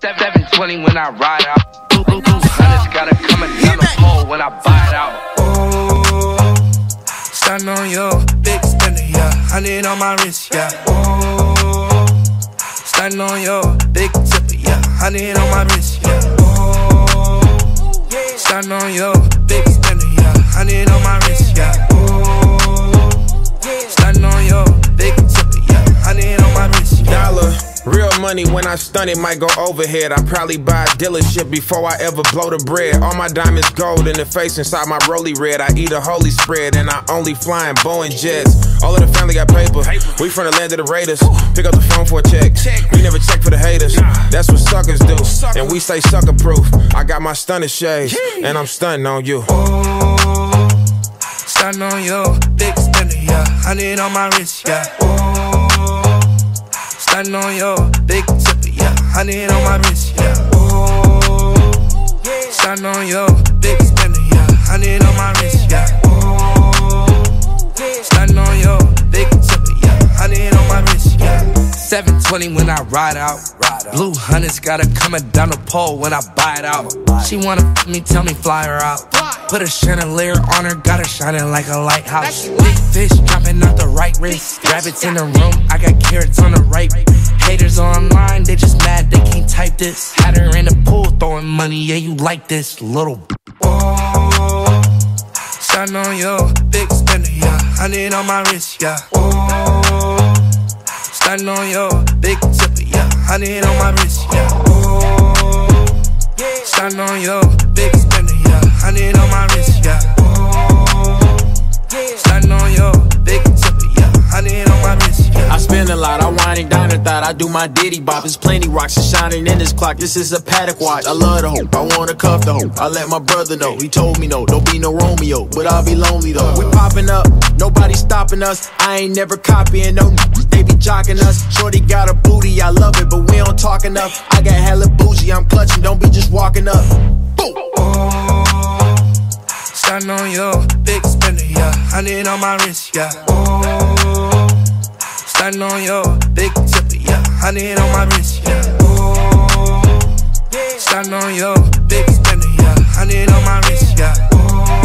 720 when I ride out. Hunters gotta coming down the pole when I buy it out. Oh, stand on your big spender, yeah. Hundred on my wrist, yeah. Oh, stand on your big tipper, yeah. Hundred on my wrist, yeah. Oh, stand on your money when I stun it might go overhead. I probably buy a dealership before I ever blow the bread. All my diamonds gold in the face inside my roly red. I eat a holy spread and I only fly in Boeing jets. All of the family got paper. We from the land of the Raiders. Pick up the phone for a check. We never check for the haters. That's what suckers do. And we stay sucker proof. I got my stunner shades and I'm stunting on you. Oh, stand on your big spender, yeah. Hundred on my wrist, yeah. Oh, stand on your big tipper, yeah. Hundred on my wrist, yeah. Oh, stand on your big spender, yeah. Hundred on my wrist, yeah. Oh, stand on your big tipper, yeah. Hundred on my wrist, yeah. 720 when I ride out. Blue hunters gotta coming down the pole when I buy it out. She wanna f me, tell me fly her out. Put a chandelier on her, got her shining like a lighthouse. Big fish jumping out the right wrist. Rabbits in the room, I got carrots on the right. Haters online, they just mad they can't type this. Had her in the pool throwing money, yeah, you like this little. Oh, stand on your big spender, yeah. Hundred on my wrist, yeah. Oh, stand on your big tipper, yeah. Hundred on my wrist, yeah. Oh, stand on your big spender, spend a lot, I wine and dine and thought I do my ditty bop. There's plenty rocks and shining in this clock. This is a Patek watch. I love the hoe, I wanna cuff the hoe. I let my brother know, he told me no, don't be no Romeo, but I'll be lonely though. We popping up, nobody stopping us. I ain't never copying no, they be jocking us. Shorty got a booty, I love it, but we don't talk enough. I got hella bougie, I'm clutching, don't be just walking up. Boom. Oh, stand on your big spender, yeah. Hundred on my wrist, yeah. Oh, Riding on your big tipper, yeah. Hundred on my wrist, yeah. Ooh, starting on your big spender, yeah. Hundred on my wrist, yeah. Ooh.